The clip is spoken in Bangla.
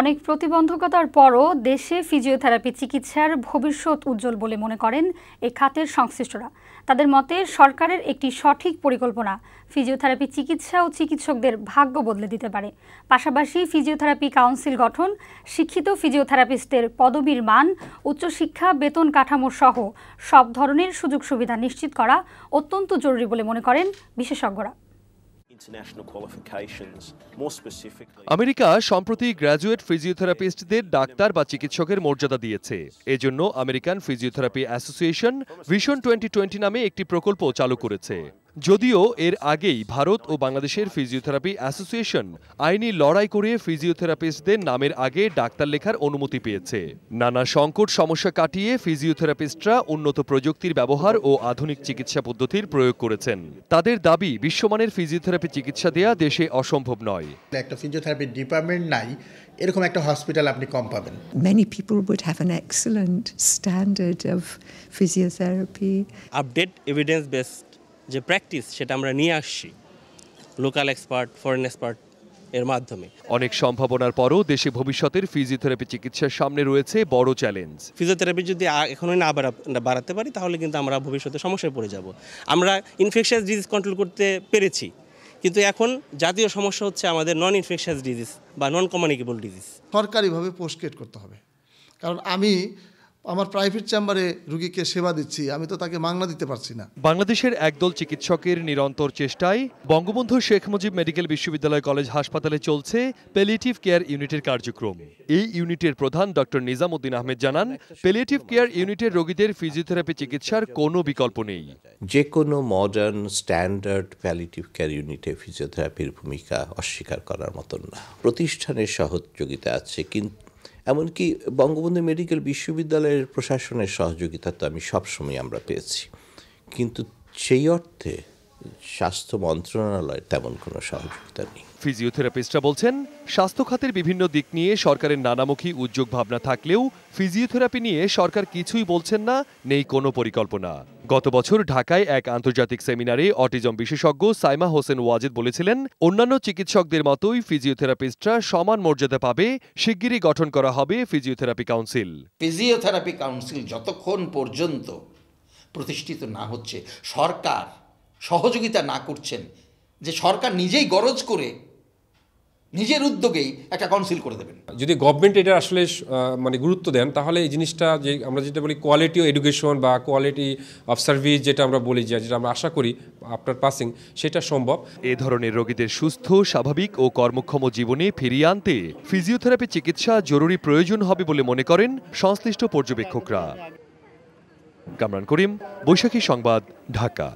অনেক প্রতিবন্ধকতার পরও দেশে ফিজিওথেরাপি চিকিৎসার ভবিষ্যৎ উজ্জ্বল বলে মনে করেন এই খাতের সংশ্লিষ্টরা। তাদের মতে, সরকারের একটি সঠিক পরিকল্পনা ফিজিওথেরাপি চিকিৎসা ও চিকিৎসকদের ভাগ্য বদলে দিতে পারে। পাশাপাশি ফিজিওথেরাপি কাউন্সিল গঠন, শিক্ষিত ফিজিওথেরাপিস্টদের পদবীর মান, উচ্চশিক্ষা, বেতন কাঠামো সহ সব ধরনের সুযোগ সুবিধা নিশ্চিত করা অত্যন্ত জরুরি বলে মনে করেন বিশেষজ্ঞরা। আমেরিকা সম্প্রতি গ্র্যাজুয়েট ফিজিওথেরাপিস্টদের ডাক্তার বা চিকিৎসকের মর্যাদা দিয়েছে। এজন্য American physiotherapy association vision twenty twenty নামে একটি প্রকল্প চালু করেছে। যদিও এর আগেই ভারত ও বাংলাদেশের ফিজিওথেরাপি অ্যাসোসিয়েশন আইনি লড়াই করে ফিজিওথেরাপিস্টদের নামের আগে ডাক্তার লেখার অনুমতি পেয়েছে। নানা সংকট সমস্যা কাটিয়ে ফিজিওথেরাপিস্টরা উন্নত প্রযুক্তির ব্যবহার ও আধুনিক চিকিৎসা পদ্ধতির প্রয়োগ করেছেন। তাদের দাবি বিশ্বমানের ফিজিওথেরাপি চিকিৎসা দেয়া দেশে অসম্ভব নয়। একটা ফিজিওথেরাপি ডিপার্টমেন্ট নাই এরকম একটা হসপিটাল আপনি কম পাবেন। Many people would have an excellent standard of physiotherapy. Update evidence based যে প্র্যাকটিস সেটা আমরা নিয়ে আসছি লোকাল এক্সপার্ট ফরেন এক্সপার্ট এর মাধ্যমে। অনেক সম্ভাবনার পরও দেশে ভবিষ্যতের ফিজিওথেরাপি চিকিৎসার সামনে রয়েছে বড় চ্যালেঞ্জ ফিজিওথেরাপি যদি এখনই না বাড়া- না বাড়াতে পারি তাহলে কিন্তু আমরা ভবিষ্যতে সমস্যায় পড়ে যাব। আমরা ইনফেকশাস ডিজিজ কন্ট্রোল করতে পেরেছি কিন্তু এখন জাতীয় সমস্যা হচ্ছে আমাদের নন ইনফেকশাস ডিজিজ বা নন কমিউনিকেবল ডিজিজ সরকারিভাবে পোস্টকেট করতে হবে। কারণ আমি আমার প্রাইভেট চেম্বারে রুগীকে সেবা দিচ্ছি আমি তো তাকে মাংনা দিতে পারছি না। বাংলাদেশের একদল চিকিৎসকের নিরন্তর চেষ্টায় বঙ্গবন্ধু শেখ মুজিব মেডিকেল বিশ্ববিদ্যালয় কলেজ হাসপাতালে চলছে পেলিয়েটিভ কেয়ার ইউনিটের কার্যক্রম। এই ইউনিটের প্রধান ডক্টর নিজামুদ্দিন আহমেদ জানান পেলিয়েটিভ কেয়ার ইউনিটের রোগীদের ফিজিওথেরাপি চিকিৎসার কোনো বিকল্প নেই। যে কোনো মডার্ন স্ট্যান্ডার্ড প্যালিটিভ কেয়ার ইউনিটে ফিজিওথেরাপির ভূমিকা অস্বীকার করার মতন না। প্রতিষ্ঠানের সহযোগিতা আছে কিন্তু এমনকি বঙ্গবন্ধু মেডিকেল বিশ্ববিদ্যালয়ের প্রশাসনের সহযোগিতা তো আমি সবসময় আমরা পেয়েছি। কিন্তু সেই অর্থে স্বাস্থ্য মন্ত্রণালয়ের তেমন কোনো সহযোগিতা নেই। ফিজিওথেরাপিস্টরা বলছেন স্বাস্থ্য খাতের বিভিন্ন দিক নিয়ে সরকারের নানামুখী উদ্যোগ ভাবনা থাকলেও ফিজিওথেরাপি নিয়ে সরকার কিছুই বলছেন না নেই কোনো পরিকল্পনা। গত বছর ঢাকায় এক আন্তর্জাতিক সেমিনারে অটিজম বিশেষজ্ঞ সাইমা হোসেন ওয়াজেদ বলেছিলেন অন্যান্য চিকিৎসকদের মতোই ফিজিওথেরাপিস্টরা সমান মর্যাদা পাবে শিগগিরই গঠন করা হবে ফিজিওথেরাপি কাউন্সিল। ফিজিওথেরাপি কাউন্সিল যতক্ষণ পর্যন্ত প্রতিষ্ঠিত না হচ্ছে সরকার সহযোগিতা না করছেন যে সরকার নিজেই গরজ করে নিজের উদ্যোগেই একটা কাউন্সিল করে দেবেন। যদি গভর্নমেন্ট এটা আসলে মানে গুরুত্ব দেন তাহলে এই জিনিসটা যে আমরা যেটা বলি কোয়ালিটি এডুকেশন বা কোয়ালিটি অফ সার্ভিস যেটা আমরা বলি যে যেটা আমরা আশা করি আফটার পাসিং সেটা সম্ভব। এ ধরনের রোগীদের সুস্থ স্বাভাবিক ও কর্মক্ষম জীবনে ফিরিয়ে আনতে ফিজিওথেরাপি চিকিৎসা জরুরি প্রয়োজন হবে বলে মনে করেন সংশ্লিষ্ট পর্যবেক্ষকরা। কামরান করিম বৈশাখী সংবাদ ঢাকা।